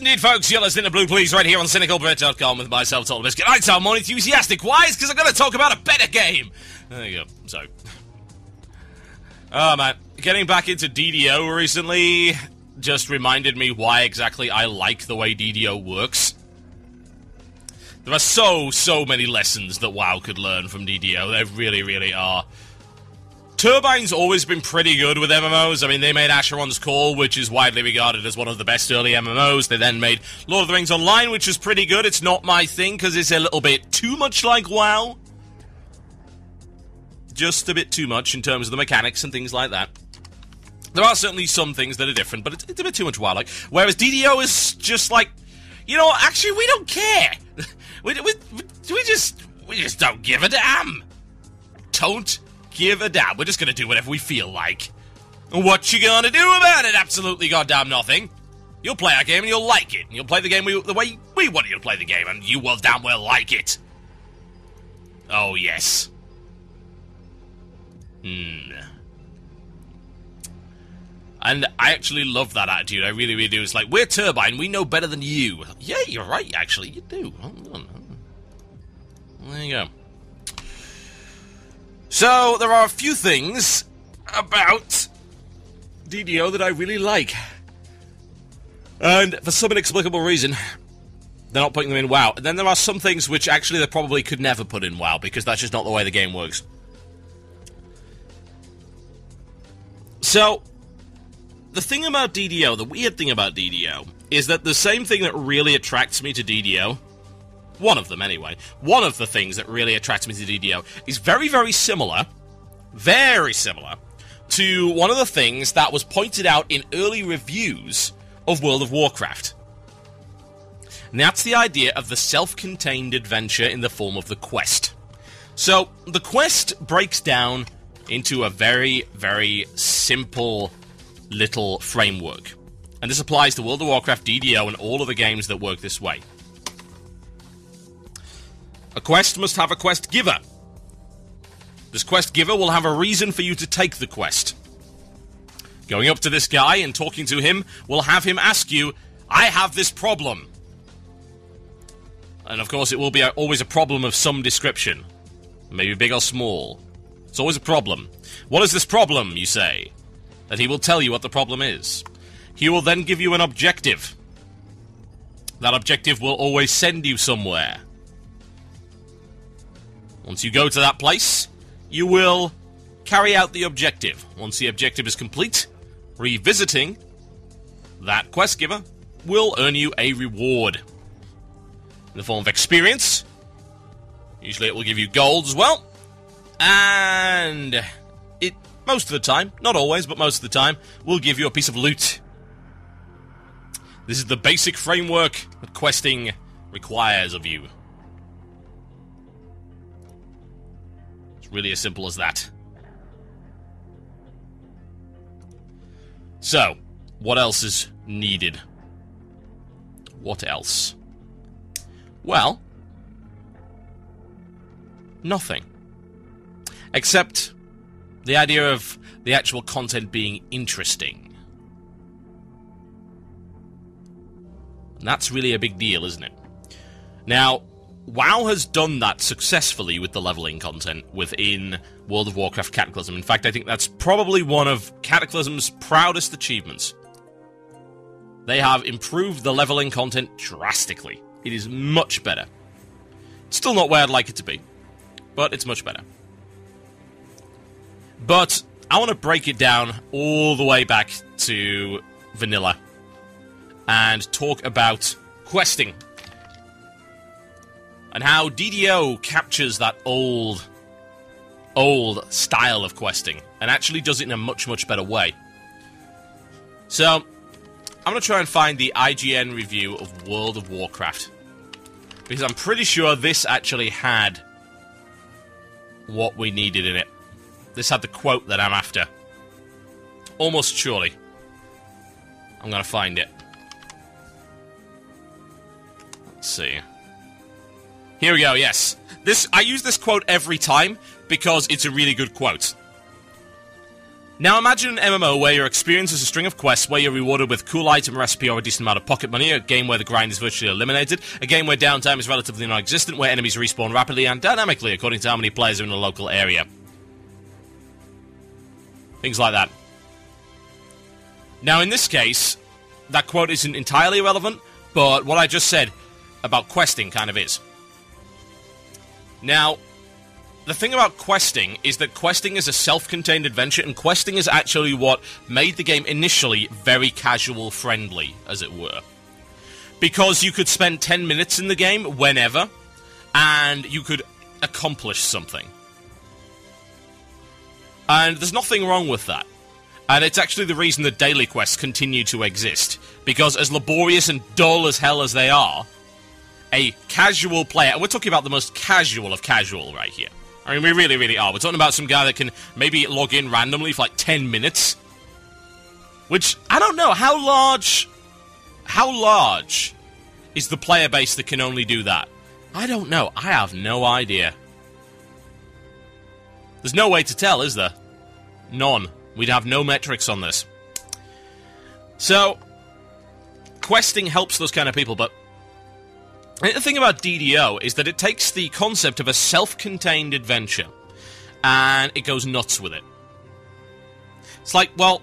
Indeed, folks. You're listening to Blue Please right here on CynicalBrit.com with myself, Total Biscuit. I sound more enthusiastic. Why? It's because I'm going to talk about a better game. There you go. So. Oh, man. Getting back into DDO recently just reminded me why exactly I like the way DDO works. There are so, so many lessons that WoW could learn from DDO. There really, really are. Turbine's always been pretty good with MMOs. I mean, they made Asheron's Call, which is widely regarded as one of the best early MMOs. They then made Lord of the Rings Online, which is pretty good. It's not my thing because it's a little bit too much like WoW. Just a bit too much in terms of the mechanics and things like that. There are certainly some things that are different, but it's, it's a bit too much WoW like. Whereas DDO is just like, you know, actually, we don't care. we, we, we just we just don't give a damn. Don't give a damn. We're just gonna do whatever we feel like. What you gonna do about it? Absolutely goddamn nothing. You'll play our game and you'll like it. And you'll play the game we, the way we want you to play the game, and you will damn well like it. Oh, yes. Hmm. And I actually love that attitude. I really, really do. It's like, we're Turbine, we know better than you. Yeah, you're right, actually. You do. There you go. So, there are a few things about DDO that I really like. And for some inexplicable reason, they're not putting them in WoW. And then there are some things which actually they probably could never put in WoW because that's just not the way the game works. So, the thing about DDO, the weird thing about DDO, is that the same thing that really attracts me to DDO, one of them anyway, one of the things that really attracts me to DDO is very, very similar, very similar, to one of the things that was pointed out in early reviews of World of Warcraft. And that's the idea of the self contained adventure in the form of the quest. So, the quest breaks down into a very, very simple little framework. And this applies to World of Warcraft, DDO, and all of the games that work this way. A quest must have a quest giver. This quest giver will have a reason for you to take the quest. Going up to this guy and talking to him will have him ask you, I have this problem. And of course, it will be always a problem of some description. Maybe big or small. It's always a problem. What is this problem, you say? That he will tell you what the problem is. He will then give you an objective. That objective will always send you somewhere. Once you go to that place, you will carry out the objective. Once the objective is complete, revisiting that quest giver will earn you a reward in the form of experience. Usually it will give you gold as well. And it, most of the time, not always, but most of the time, will give you a piece of loot. This is the basic framework that questing requires of you. Really as simple as that. So, what else is needed? What else? Well, nothing. Except the idea of the actual content being interesting. And that's really a big deal, isn't it? Now, WoW has done that successfully with the leveling content within World of Warcraft Cataclysm. In fact, I think that's probably one of Cataclysm's proudest achievements. They have improved the leveling content drastically. It is much better. Still not where I'd like it to be, but it's much better. But I want to break it down all the way back to vanilla and talk about questing and how DDO captures that old, old style of questing and actually does it in a much, much better way. So, I'm going to try and find the IGN review of World of Warcraft. Because I'm pretty sure this actually had what we needed in it. This had the quote that I'm after. Almost surely. I'm going to find it. Let's see. Here we go, yes. This I use this quote every time because it's a really good quote. Now imagine an MMO where your experience is a string of quests where you're rewarded with cool item recipe or a decent amount of pocket money, a game where the grind is virtually eliminated, a game where downtime is relatively non-existent, where enemies respawn rapidly and dynamically according to how many players are in the local area. Things like that. Now in this case, that quote isn't entirely relevant, but what I just said about questing kind of is. Now, the thing about questing is that questing is a self-contained adventure, and questing is actually what made the game initially very casual friendly, as it were. Because you could spend 10 minutes in the game whenever, and you could accomplish something. And there's nothing wrong with that. And it's actually the reason that daily quests continue to exist. Because as laborious and dull as hell as they are, a casual player, and we're talking about the most casual of casual right here, I mean, we really, really are. We're talking about some guy that can maybe log in randomly for like 10 minutes. Which, I don't know, how large. How large is the player base that can only do that? I don't know. I have no idea. There's no way to tell, is there? None. We'd have no metrics on this. So, questing helps those kind of people, but the thing about DDO is that it takes the concept of a self contained adventure and it goes nuts with it. It's like, well,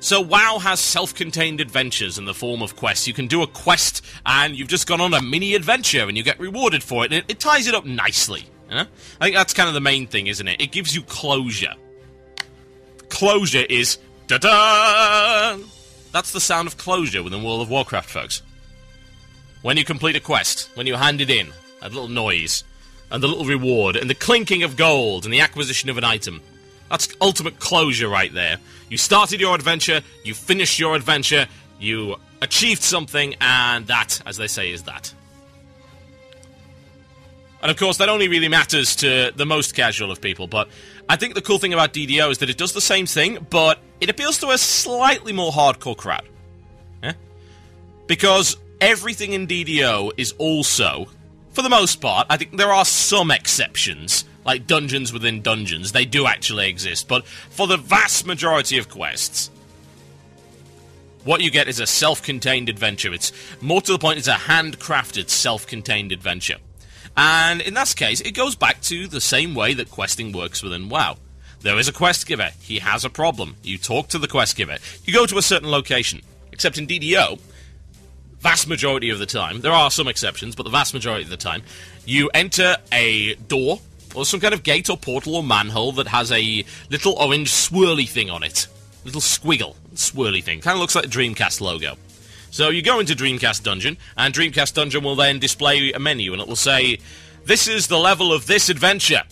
so WoW has self-contained adventures in the form of quests. You can do a quest and you've just gone on a mini adventure and you get rewarded for it. And it, it ties it up nicely. You know? I think that's kind of the main thing, isn't it? It gives you closure. Closure is da-da! That's the sound of closure within World of Warcraft, folks. When you complete a quest, when you hand it in, that little noise, and the little reward, and the clinking of gold, and the acquisition of an item. That's ultimate closure right there. You started your adventure, you finished your adventure, you achieved something, and that, as they say, is that. And of course, that only really matters to the most casual of people, but I think the cool thing about DDO is that it does the same thing, but it appeals to a slightly more hardcore crowd. Yeah? Because everything in DDO is also, for the most part, I think there are some exceptions, like dungeons within dungeons, they do actually exist, but for the vast majority of quests, what you get is a self contained adventure. It's more to the point, it's a handcrafted, self contained adventure. And in that case, it goes back to the same way that questing works within WoW. There is a quest giver, he has a problem. You talk to the quest giver, you go to a certain location. Except in DDO, vast majority of the time, there are some exceptions, but the vast majority of the time, you enter a door or some kind of gate or portal or manhole that has a little orange swirly thing on it. Little squiggle, swirly thing. Kind of looks like a Dreamcast logo. So you go into Dreamcast Dungeon, and Dreamcast Dungeon will then display a menu, and it will say, This is the level of this adventure.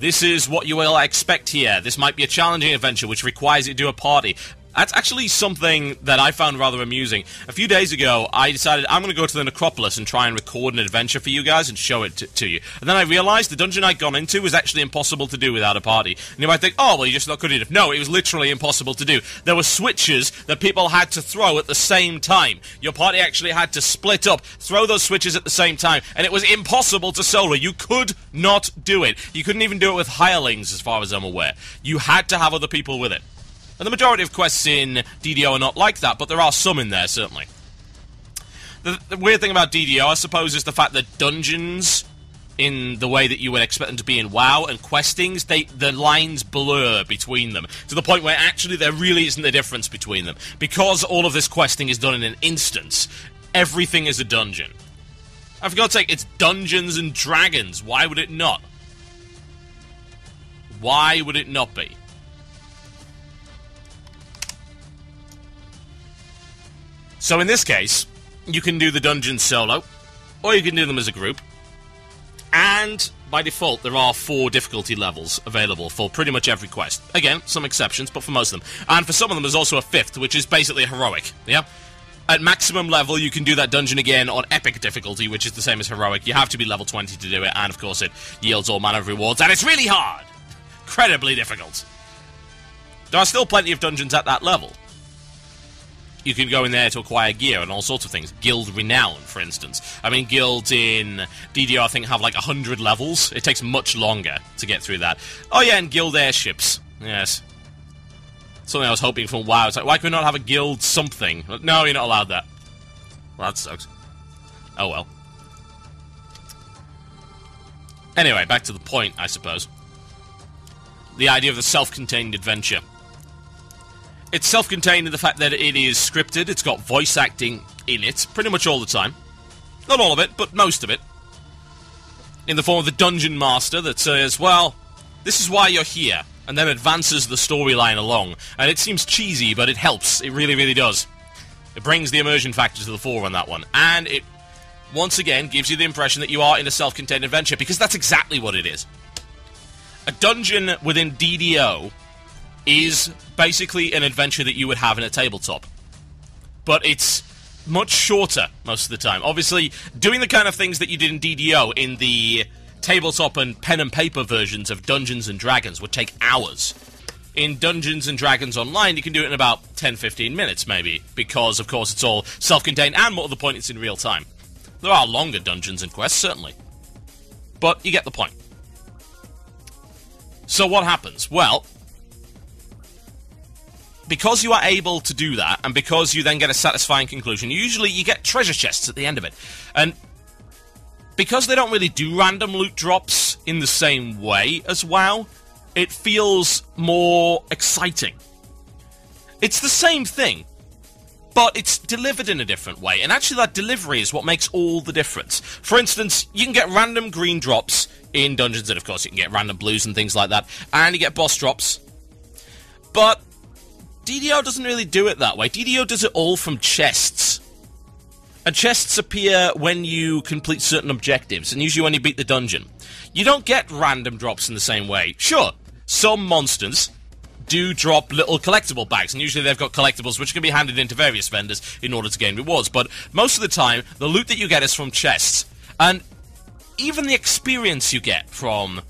This is what you will expect here. This might be a challenging adventure which requires you to do a party. That's actually something that I found rather amusing. A few days ago, I decided I'm going to go to the Necropolis and try and record an adventure for you guys and show it to, to you. And then I realized the dungeon I'd gone into was actually impossible to do without a party. And you might think, oh, well, you're just not good enough. No, it was literally impossible to do. There were switches that people had to throw at the same time. Your party actually had to split up, throw those switches at the same time, and it was impossible to solo. You could not do it. You couldn't even do it with hirelings, as far as I'm aware. You had to have other people with it. And the majority of quests in DDO are not like that, but there are some in there, certainly. The, the, weird thing about DDO, I suppose, is the fact that dungeons, in the way that you would expect them to be in WoW, and questings, they the lines blur between them, to the point where actually there really isn't a difference between them. Because all of this questing is done in an instance, everything is a dungeon. I forgot to say, it's Dungeons and Dragons. Why would it not? Why would it not be? So in this case, you can do the dungeons solo, or you can do them as a group. And by default, there are four difficulty levels available for pretty much every quest. Again, some exceptions, but for most of them. And for some of them, there's also a fifth, which is basically heroic. Yeah? At maximum level, you can do that dungeon again on epic difficulty, which is the same as heroic. You have to be level 20 to do it, and of course, it yields all manner of rewards, and it's really hard! Incredibly difficult. There are still plenty of dungeons at that level you can go in there to acquire gear and all sorts of things. Guild Renown, for instance. I mean, guilds in DDR, I think, have like 100 levels. It takes much longer to get through that. Oh, yeah, and guild airships. Yes. Something I was hoping for WoW. It's like, why can we not have a guild something? No, you're not allowed that. Well, that sucks. Oh well. Anyway, back to the point, I suppose. The idea of the self-contained adventure. It's self-contained in the fact that it is scripted, it's got voice acting in it, pretty much all the time. Not all of it, but most of it. In the form of the Dungeon Master that says, well, this is why you're here, and then advances the storyline along. And it seems cheesy, but it helps. It really, really does. It brings the immersion factor to the fore on that one. And it, once again, gives you the impression that you are in a self-contained adventure, because that's exactly what it is. A dungeon within DDO is basically an adventure that you would have in a tabletop. But it's much shorter most of the time. Obviously, doing the kind of things that you did in DDO in the tabletop and pen and paper versions of Dungeons and Dragons would take hours. In Dungeons and Dragons Online, you can do it in about 10 15 minutes, maybe, because, of course, it's all self contained and, more to the point, it's in real time. There are longer dungeons and quests, certainly. But you get the point. So, what happens? Well, because you are able to do that, and because you then get a satisfying conclusion, usually you get treasure chests at the end of it. And because they don't really do random loot drops in the same way as WoW, it feels more exciting. It's the same thing, but it's delivered in a different way. And actually, that delivery is what makes all the difference. For instance, you can get random green drops in dungeons, and of course, you can get random blues and things like that, and you get boss drops. But DDO doesn't really do it that way. DDO does it all from chests. And chests appear when you complete certain objectives, and usually when you beat the dungeon. You don't get random drops in the same way. Sure, some monsters do drop little collectible bags, and usually they've got collectibles which can be handed into various vendors in order to gain rewards. But most of the time, the loot that you get is from chests. And even the experience you get from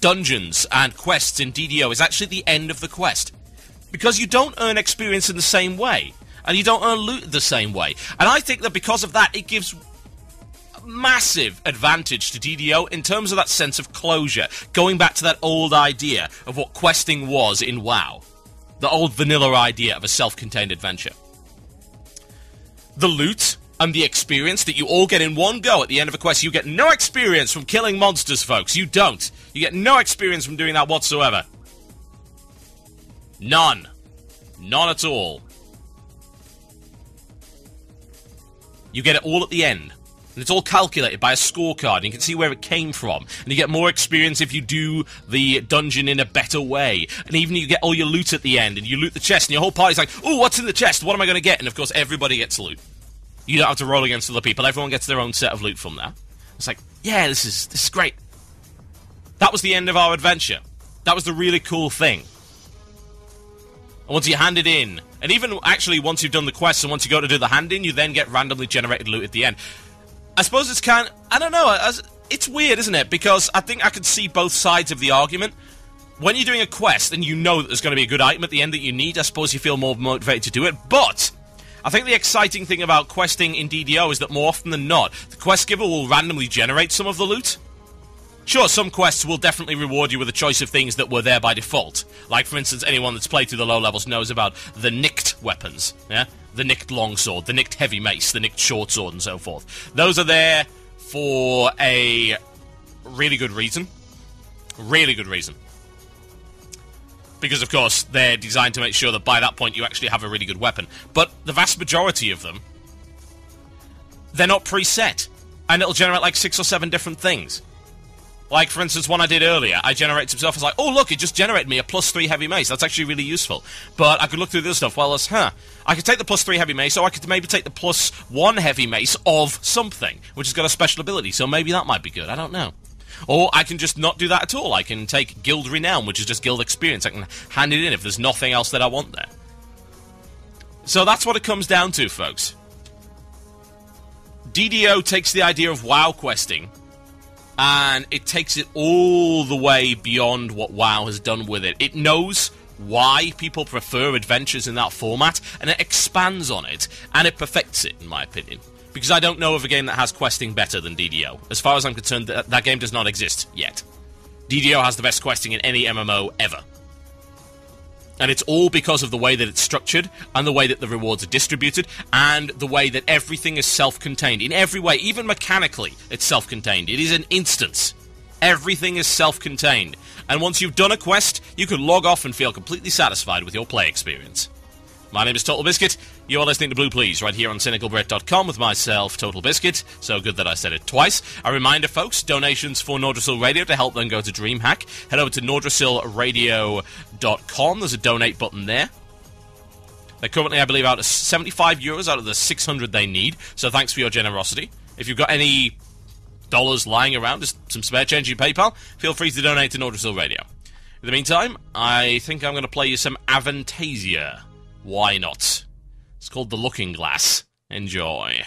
dungeons and quests in DDO is actually the end of the quest because you don't earn experience in the same way and you don't earn loot the same way. And I think that because of that, it gives massive advantage to DDO in terms of that sense of closure, going back to that old idea of what questing was in WoW. The old vanilla idea of a self contained adventure. The loot and the experience that you all get in one go at the end of a quest. You get no experience from killing monsters, folks. You don't. You get no experience from doing that whatsoever. None. None at all. You get it all at the end. And it's all calculated by a scorecard, and you can see where it came from. And you get more experience if you do the dungeon in a better way. And even you get all your loot at the end, and you loot the chest, and your whole party's like, oh, what's in the chest? What am I going to get? And of course, everybody gets loot. You don't have to roll against other people. Everyone gets their own set of loot from that. It's like, yeah, this is this is great. That was the end of our adventure. That was the really cool thing. And once you hand it in, and even actually once you've done the quest and once you go to do the hand in, you then get randomly generated loot at the end. I suppose it's kind. Of, I don't know. It's weird, isn't it? Because I think I can see both sides of the argument. When you're doing a quest and you know that there's going to be a good item at the end that you need, I suppose you feel more motivated to do it. But I think the exciting thing about questing in DDO is that more often than not, the quest giver will randomly generate some of the loot. Sure, some quests will definitely reward you with a choice of things that were there by default. Like, for instance, anyone that's played through the low levels knows about the nicked weapons. Yeah? The nicked longsword, the nicked heavy mace, the nicked short sword, and so forth. Those are there for a really good reason. Really good reason. Because, of course, they're designed to make sure that by that point you actually have a really good weapon. But the vast majority of them, they're not preset. And it'll generate like six or seven different things. Like, for instance, one I did earlier, I generated some stuff. I was like, oh, look, it just generated me a plus three heavy mace. That's actually really useful. But I could look through this stuff. Well, as, huh, I could take the plus three heavy mace, or I could maybe take the plus one heavy mace of something, which has got a special ability. So maybe that might be good. I don't know. Or I can just not do that at all. I can take Guild Renown, which is just Guild Experience. I can hand it in if there's nothing else that I want there. So that's what it comes down to, folks. DDO takes the idea of WoW questing and it takes it all the way beyond what WoW has done with it. It knows why people prefer adventures in that format, and it expands on it, and it perfects it, in my opinion. Because I don't know of a game that has questing better than DDO. As far as I'm concerned, that, game does not exist yet. DDO has the best questing in any MMO ever. And it's all because of the way that it's structured, and the way that the rewards are distributed, and the way that everything is self contained. In every way, even mechanically, it's self contained. It is an instance. Everything is self contained. And once you've done a quest, you can log off and feel completely satisfied with your play experience. My name is Total Biscuit. You are listening to Blue Please right here on cynicalbrit.com with myself, Total Biscuit. So good that I said it twice. A reminder, folks, donations for Nordrassil Radio to help them go to DreamHack. Head over to nordrassilradio.com. There's a donate button there. They're currently, I believe, out of 75 euros out of the 600 they need. So thanks for your generosity. If you've got any dollars lying around, just some spare change in PayPal, feel free to donate to Nordrassil Radio. In the meantime, I think I'm going to play you some Avantasia. Why not? It's called The Looking Glass. Enjoy.